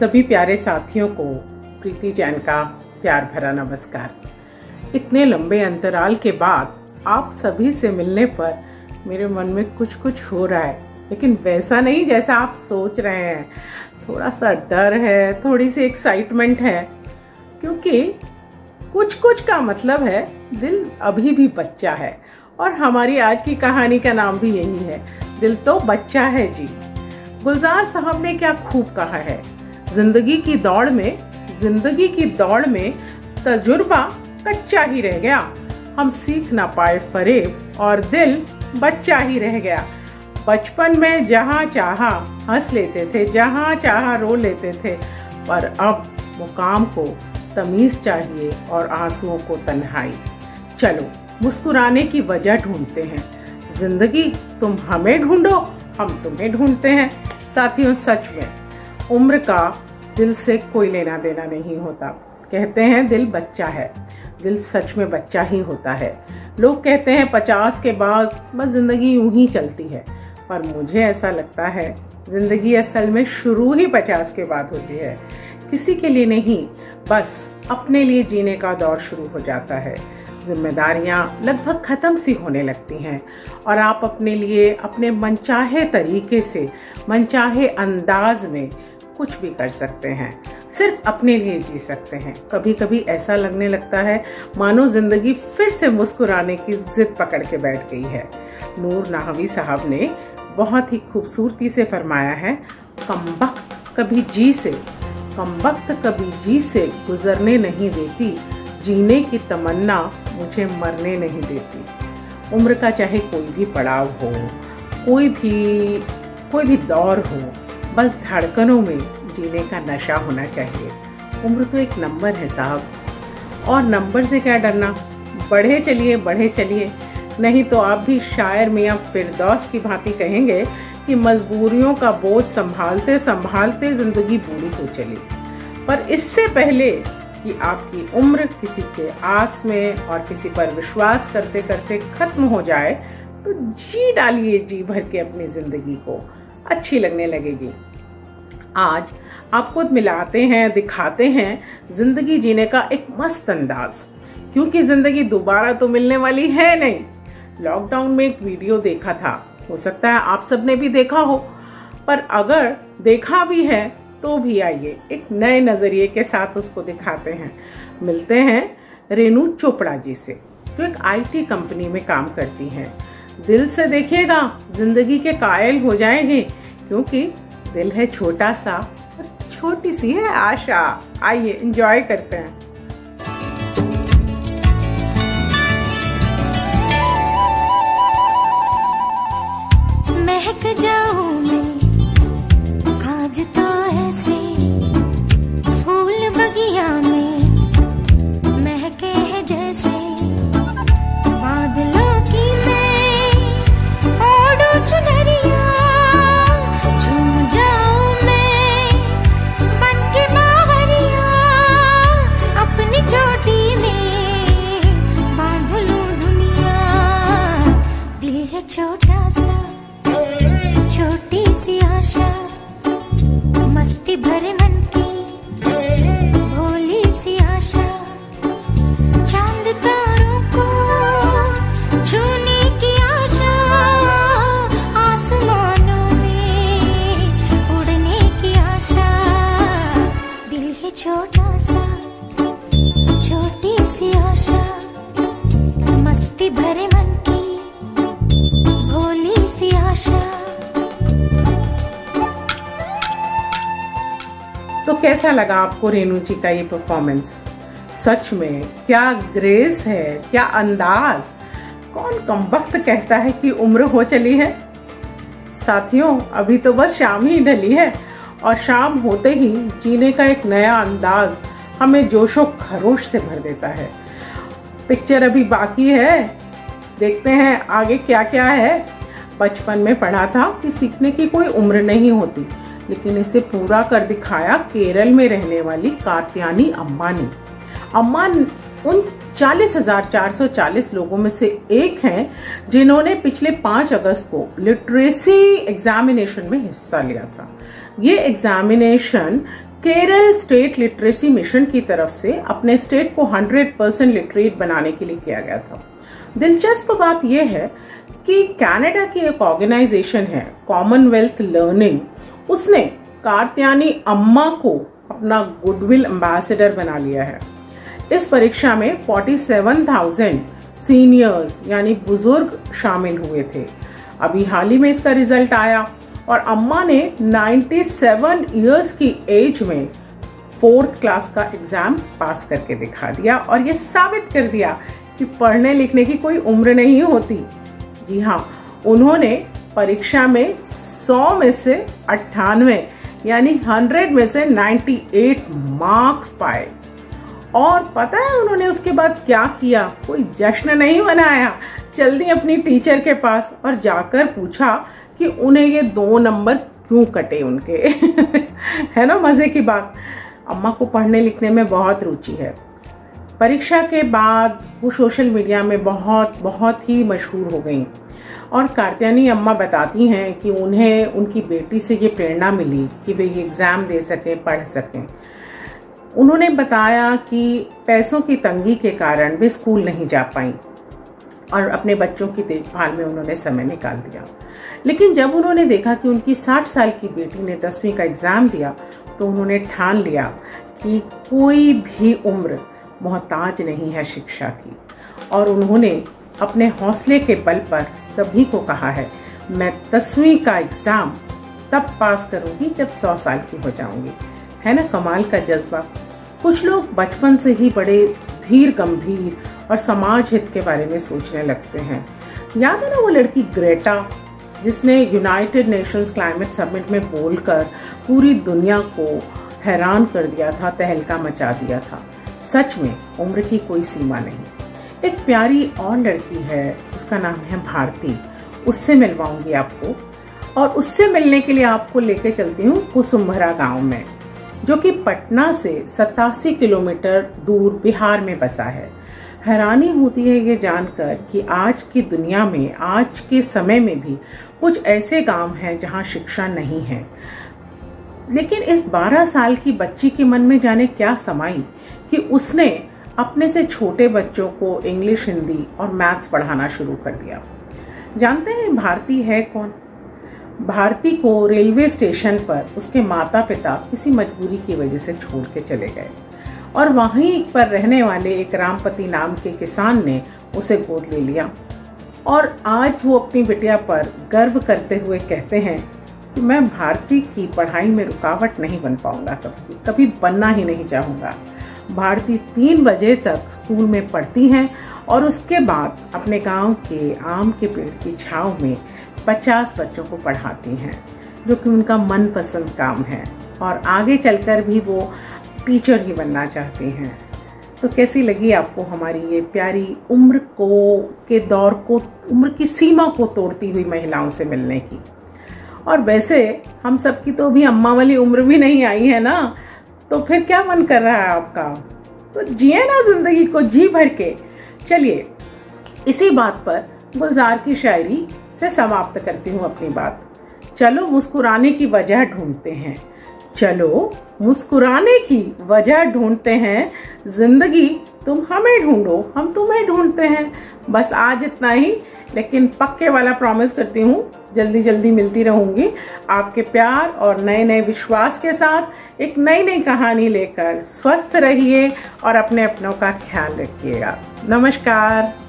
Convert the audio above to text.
सभी प्यारे साथियों को प्रीति जैन का प्यार भरा नमस्कार। इतने लंबे अंतराल के बाद आप सभी से मिलने पर मेरे मन में कुछ कुछ हो रहा है, लेकिन वैसा नहीं जैसा आप सोच रहे हैं। थोड़ा सा डर है थोड़ी सी एक्साइटमेंट है, क्योंकि कुछ कुछ का मतलब है, दिल अभी भी बच्चा है, और हमारी आज की कहानी का नाम भी यही है, दिल तो बच्चा है जी। गुलजार साहब ने क्या खूब कहा है? ज़िंदगी की दौड़ में, ज़िंदगी की दौड़ में तजुर्बा कच्चा ही रह गया। हम सीख ना पाए फरेब और दिल बच्चा ही रह गया। बचपन में जहाँ चाहा हंस लेते थे, जहाँ चाहा रो लेते थे, पर अब मुकाम को तमीज़ चाहिए और आंसुओं को तन्हाई। चलो, मुस्कुराने की वजह ढूंढते हैं। ज़िंदगी तुम हमें ढूंढो, हम तुम्हें ढूंढते हैं। साथियों, सच में, उम्र का दिल से कोई लेना देना नहीं होता। कहते हैं, दिल बच्चा है। दिल सच में बच्चा ही होता है। लोग कहते हैं, पचास के बाद बस ज़िंदगी यूँ ही चलती है। पर मुझे ऐसा लगता है, ज़िंदगी असल में शुरू ही पचास के बाद होती है। किसी के लिए नहीं, बस अपने लिए जीने का दौर शुरू हो जाता है। जिम्मेदारियाँ लगभग ख़त्म सी होने लगती हैं। और आप अपने लिए, अपने मनचाहे तरीके से, मनचाहे अंदाज में कुछ भी कर सकते हैं, सिर्फ़ अपने लिए जी सकते हैं। कभी कभी ऐसा लगने लगता है, मानो ज़िंदगी फिर से मुस्कुराने की जिद पकड़ के बैठ गई है। नूर नाहवी साहब ने बहुत ही खूबसूरती से फरमाया है, कम वक्त कभी जी से, कम वक्त कभी जी से गुजरने नहीं देती। जीने की तमन्ना मुझे मरने नहीं देती। उम्र का चाहे कोई भी पड़ाव हो, कोई भी कोई भी दौर हो बस धड़कनों में जीने का नशा होना चाहिए। उम्र तो एक नंबर है साहब। और नंबर से क्या डरना? बढ़े चलिए बढ़े चलिए। नहीं तो आप भी शायर मियाँ फिरदौस की भांति कहेंगे कि मजबूरियों का बोझ संभालते संभालते ज़िंदगी पूरी हो चली। पर इससे पहले कि आपकी उम्र किसी के आस में और किसी पर विश्वास करते करते खत्म हो जाए तो जी डालिए जी भर के अपनी ज़िंदगी को। अच्छी लगने लगेगी। आज आपको मिलाते हैं, दिखाते हैं ज़िंदगी जीने का एक मस्त अंदाज। क्योंकि ज़िंदगी दोबारा तो मिलने वाली है नहीं। लॉकडाउन में एक वीडियो देखा था। हो सकता है आप सबने भी देखा हो। पर अगर देखा भी है तो भी आइए एक नए नज़रिए के साथ उसको दिखाते हैं। मिलते हैं रेनू चोपड़ा जी से, जो एक आईटी कंपनी में काम करती हैं। दिल से देखिएगा, ज़िंदगी के कायल हो जाएँगे, क्योंकि दिल है छोटा सा और छोटी सी है आशा। आइए इंजॉय करते हैं। मस्ती भरे मन की भोली सी आशा। तो कैसा लगा आपको रेनू जी का ये परफॉर्मेंस सच में, क्या ग्रेस है, क्या अंदाज? कौन कम वक्त कहता है कि उम्र हो चली है? साथियों, अभी तो बस शाम ही ढली है और शाम होते ही जीने का एक नया अंदाज हमें जोशो खरोश से भर देता है। पिक्चर अभी बाकी है। देखते हैं आगे क्या क्या है। बचपन में पढ़ा था कि सीखने की कोई उम्र नहीं होती, लेकिन इसे पूरा कर दिखाया केरल में रहने वाली कात्यानी अम्मा ने। अम्मा उन चालीस हज़ार चार सौ चालीस लोगों में से एक हैं जिन्होंने पिछले पाँच अगस्त को लिटरेसी एग्जामिनेशन में हिस्सा लिया था। ये examination Kerala state literacy mission की तरफ़ से अपने स्टेट को 100 परसेंट लिटरेट बनाने के लिए किया गया था। दिलचस्प बात यह है कि कनाडा की एक ऑर्गेनाइजेशन है कॉमनवेल्थ लर्निंग उसने कार्त्यानी अम्मा को अपना गुडविल एम्बेसडर बना लिया है। इस परीक्षा में 47,000 सीनियर्स यानी बुज़ुर्ग शामिल हुए थे। अभी हाल ही में इसका रिज़ल्ट आया। और अम्मा ने 97 इयर्स की एज में फोर्थ क्लास का एग्ज़ाम पास करके दिखा दिया और ये साबित कर दिया कि पढ़ने लिखने की कोई उम्र नहीं होती। जी हाँ उन्होंने परीक्षा में 100 में से अट्ठानवे, यानी 100 में से 98 मार्क्स पाए। और पता है उन्होंने उसके बाद क्या किया? कोई जश्न नहीं मनाया। जल्दी अपनी टीचर के पास और जाकर पूछा कि उन्हें ये दो नंबर क्यों कटे उनके? है ना, मज़े की बात। अम्मा को पढ़ने लिखने में बहुत रुचि है। परीक्षा के बाद वो सोशल मीडिया में बहुत बहुत ही मशहूर हो गई। और कार्त्यानी अम्मा बताती हैं कि उन्हें, उनकी बेटी से ये प्रेरणा मिली कि वे ये एग्ज़ाम दे सकें, पढ़ सकें। उन्होंने बताया कि पैसों की तंगी के कारण वे स्कूल नहीं जा पाई और अपने बच्चों की देखभाल में उन्होंने समय निकाल दिया। लेकिन जब उन्होंने देखा कि उनकी 60 साल की बेटी ने दसवीं का एग्ज़ाम दिया तो उन्होंने ठान लिया कि कोई भी उम्र मोहताज नहीं है शिक्षा की। और उन्होंने अपने हौसले के बल पर सभी को कहा है, मैं दसवीं का एग्ज़ाम तब पास करूँगी जब सौ साल की हो जाऊँगी। है ना, कमाल का जज्बा। कुछ लोग बचपन से ही बड़े धीर गंभीर और समाज हित के बारे में सोचने लगते हैं। याद है ना वो लड़की ग्रेटा जिसने यूनाइटेड नेशंस क्लाइमेट समिट में बोलकर पूरी दुनिया को हैरान कर दिया था, तहलका मचा दिया था। सच में, उम्र की कोई सीमा नहीं। एक प्यारी और लड़की है, उसका नाम है भारती। उससे मिलवाऊँगी आपको। और उससे मिलने के लिए आपको लेके चलती हूँ कुसुम्भरा गाँव में, जो कि पटना से सतासी किलोमीटर दूर बिहार में बसा है। हैरानी होती है ये जानकर कि आज की दुनिया में, आज के समय में भी कुछ ऐसे गाँव हैं जहाँ शिक्षा नहीं है। लेकिन इस 12 साल की बच्ची के मन में जाने क्या समाई कि उसने अपने से छोटे बच्चों को इंग्लिश, हिंदी और मैथ्स पढ़ाना शुरू कर दिया। जानते हैं भारती है कौन? भारती को रेलवे स्टेशन पर उसके माता पिता किसी मजबूरी की वजह से छोड़ के चले गए। और वहीं पर रहने वाले एक रामपति नाम के किसान ने उसे गोद ले लिया। और आज वो अपनी बिटिया पर गर्व करते हुए कहते हैं कि मैं भारती की पढ़ाई में रुकावट नहीं बन पाऊँगा कभी। कभी बनना ही नहीं चाहूँगा। भारती तीन बजे तक स्कूल में पढ़ती हैं और उसके बाद अपने गाँव के आम के पेड़ की छाव में पचास बच्चों को पढ़ाती हैं, जो कि उनका मनपसंद काम है। और आगे चलकर भी वो टीचर ही बनना चाहती हैं। तो कैसी लगी आपको हमारी ये प्यारी उम्र को, के दौर को, उम्र की सीमा को तोड़ती हुई महिलाओं से मिलने की? और वैसे, हम सबकी तो भी अम्मा वाली उम्र भी नहीं आई है ना? तो फिर क्या मन कर रहा है आपका? तो जिए ना ज़िंदगी को जी भर के। चलिए, इसी बात पर गुलजार की शायरी से समाप्त करती हूँ अपनी बात। चलो, मुस्कुराने की वजह ढूंढते हैं। चलो, मुस्कुराने की वजह ढूंढते हैं। ज़िंदगी तुम हमें ढूंढो, हम तुम्हें ढूंढते हैं। बस आज इतना ही, लेकिन पक्के वाला प्रॉमिस करती हूँ जल्दी जल्दी मिलती रहूँगी आपके प्यार और नए नए विश्वास के साथ, एक नई नई कहानी लेकर। स्वस्थ रहिए और अपने अपनों का ख्याल रखिएगा। नमस्कार।